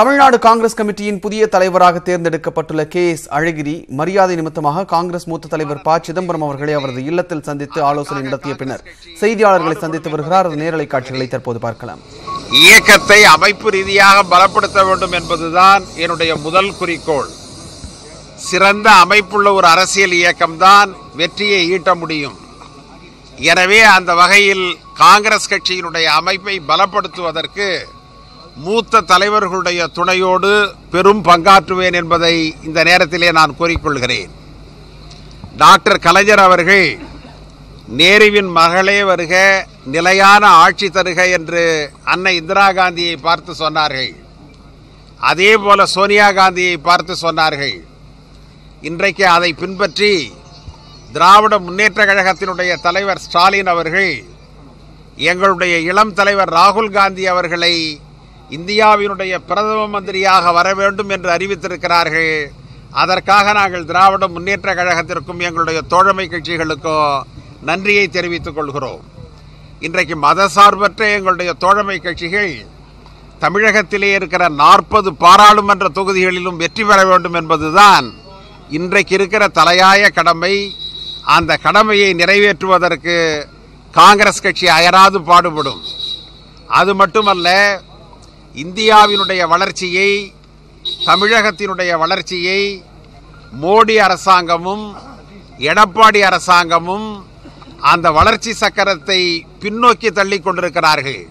தமிழ்நாடு காங்கிரஸ் கமிட்டியின் புதிய தலைவராக தேர்ந்தெடுக்கப்பட்டுள்ள கே எஸ் அழகிரி மரியாதை நிமித்தமாக காங்கிரஸ் மூத்த தலைவர் ப. சிதம்பரம் அவர்களை அவரது இல்லத்தில் சந்தித்து ஆலோசனை நடத்திய பின்னர் செய்தியாளர்களை சந்தித்து வருகிறார். அது நேரலை காட்சிகளை தற்போது பார்க்கலாம். இயக்கத்தை அமைப்பு ரீதியாக பலப்படுத்த வேண்டும் என்பதுதான் என்னுடைய முதல் குறிக்கோள். சிறந்த அமைப்புள்ள ஒரு அரசியல் இயக்கம்தான் வெற்றியை ஈட்ட முடியும். எனவே அந்த வகையில் காங்கிரஸ் கட்சியினுடைய அமைப்பை பலப்படுத்துவதற்கு மூத்த தலைவர்களுடைய துணையோடு பெரும் பங்காற்றுவேன் என்பதை இந்த நேரத்திலே நான் கூறிக்கொள்கிறேன். டாக்டர் கலைஞர் அவர்கள் நேருவின் மகளே வருக நிலையான ஆட்சி தருக என்று அன்னை இந்திரா காந்தியை பார்த்து சொன்னார்கள். அதே போல சோனியா காந்தியை பார்த்து சொன்னார்கள். இன்றைக்கு அதை பின்பற்றி திராவிட முன்னேற்ற கழகத்தினுடைய தலைவர் ஸ்டாலின் அவர்கள் எங்களுடைய இளம் தலைவர் ராகுல் காந்தி அவர்களை இந்தியாவினுடைய பிரதம மந்திரியாக வர வேண்டும் என்று அறிவித்திருக்கிறார்கள். அதற்காக நாங்கள் திராவிட முன்னேற்ற கழகத்திற்கும் எங்களுடைய தோழமை கட்சிகளுக்கும் நன்றியை தெரிவித்துக் கொள்கிறோம். இன்றைக்கு மதசார்பற்ற எங்களுடைய தோழமை கட்சிகள் தமிழகத்திலே இருக்கிற நாற்பது பாராளுமன்ற தொகுதிகளிலும் வெற்றி பெற வேண்டும் என்பதுதான் இன்றைக்கு இருக்கிற தலையாய கடமை. அந்த கடமையை நிறைவேற்றுவதற்கு காங்கிரஸ் கட்சி அயராது பாடுபடும். அது மட்டுமல்ல இந்தியாவினுடைய வளர்ச்சியை தமிழகத்தினுடைய வளர்ச்சியை மோடி அரசாங்கமும் எடப்பாடி அரசாங்கமும் அந்த வளர்ச்சி சக்கரத்தை பின்னோக்கி தள்ளி கொண்டிருக்கிறார்கள்.